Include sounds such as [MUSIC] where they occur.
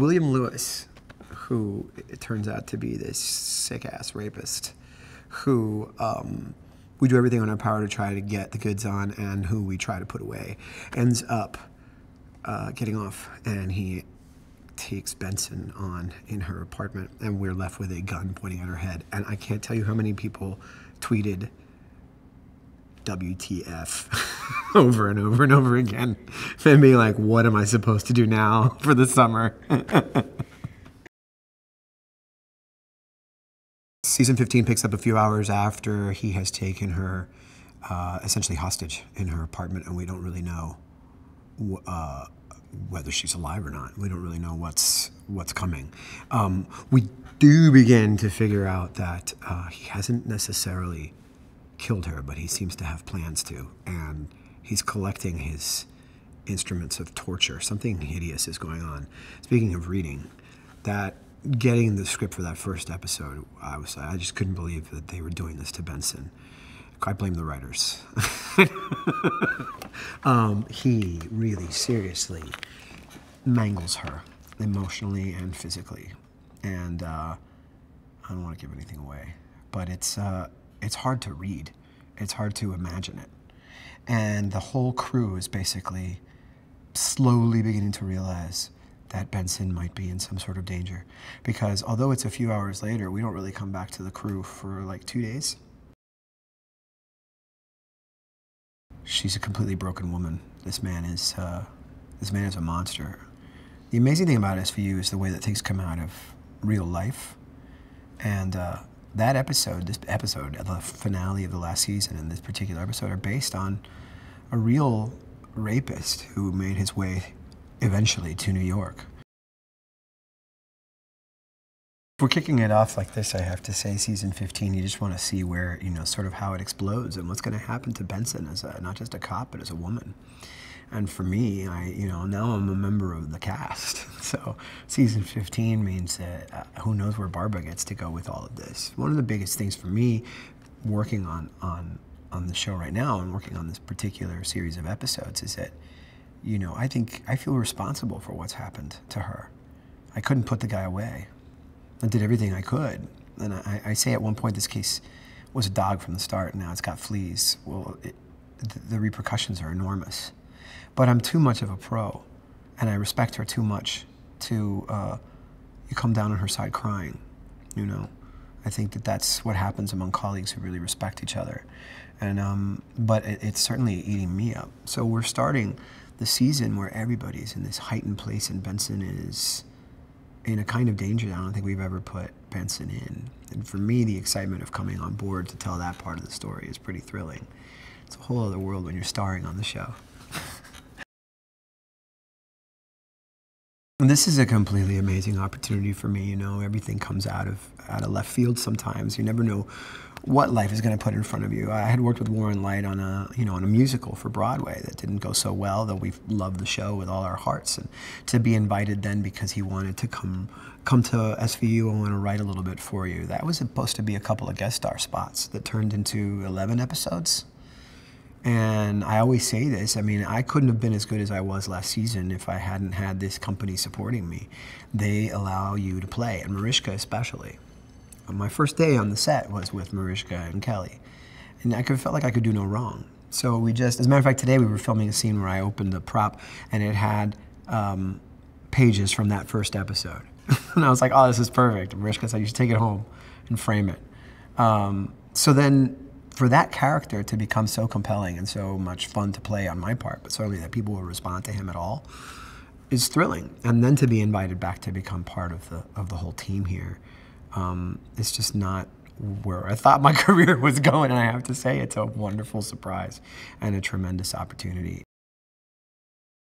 William Lewis, who it turns out to be this sick ass rapist, who um, we do everything in our power to try to get the goods on, and who we try to put away, ends up uh, getting off, and he takes Benson on in her apartment, and we're left with a gun pointing at her head. And I can't tell you how many people tweeted WTF [LAUGHS] over and over and over again, and being like, "What am I supposed to do now [LAUGHS] for the summer?" [LAUGHS] Season 15 picks up a few hours after he has taken her uh, essentially hostage in her apartment, and we don't really know uh, whether she's alive or not. We don't really know what's what's coming. Um, we do begin to figure out that uh, he hasn't necessarily killed her, but he seems to have plans to, and he's collecting his instruments of torture. Something hideous is going on. Speaking of reading, that getting the script for that first episode, I was I just couldn't believe that they were doing this to Benson. I blame the writers. [LAUGHS] um, he really seriously mangles her emotionally and physically, and uh, I don't want to give anything away, but it's uh, it's hard to read. It's hard to imagine it, and the whole crew is basically slowly beginning to realize that Benson might be in some sort of danger. Because although it's a few hours later, we don't really come back to the crew for like two days. She's a completely broken woman. This man is, uh, this man is a monster. The amazing thing about SVU is the way that things come out of real life. And uh, that episode, this episode, the finale of the last season and this particular episode are based on a real rapist who made his way eventually to New York. We're kicking it off like this, I have to say, season 15, you just want to see where, you know, sort of how it explodes and what's going to happen to Benson as a, not just a cop, but as a woman. And for me, I, you know, now I'm a member of the cast. [LAUGHS] So season 15 means that uh, who knows where Barba gets to go with all of this. One of the biggest things for me working on, on, on the show right now and working on this particular series of episodes is that you know, I think I feel responsible for what's happened to her. I couldn't put the guy away. I did everything I could. And I, I say at one point this case was a dog from the start, and now it's got fleas. Well, it, the, the repercussions are enormous. But I'm too much of a pro, and I respect her too much to uh, come down on her side crying, you know. I think that that's what happens among colleagues who really respect each other. And, um, but it, it's certainly eating me up. So we're starting the season where everybody's in this heightened place and Benson is in a kind of danger that I don't think we've ever put Benson in. And for me, the excitement of coming on board to tell that part of the story is pretty thrilling. It's a whole other world when you're starring on the show. This is a completely amazing opportunity for me. You know, everything comes out of out of left field sometimes. You never know what life is going to put in front of you. I had worked with Warren Leight on a you know on a musical for Broadway that didn't go so well, though we loved the show with all our hearts. And to be invited then because he wanted to come come to SVU and want to write a little bit for you. That was supposed to be a couple of guest star spots that turned into 11 episodes. And I always say this, I mean, I couldn't have been as good as I was last season if I hadn't had this company supporting me. They allow you to play, and Mariska especially. My first day on the set was with Mariska and Kelli, and I felt like I could do no wrong. So we just, as a matter of fact, today we were filming a scene where I opened the prop and it had um, pages from that first episode. [LAUGHS] and I was like, oh, this is perfect. Mariska said, you should take it home and frame it. Um, so then for that character to become so compelling and so much fun to play on my part, but certainly that people will respond to him at all, is thrilling. And then to be invited back to become part of the of the whole team here um, it's just not where I thought my [LAUGHS] career was going. And I have to say, it's a wonderful surprise and a tremendous opportunity.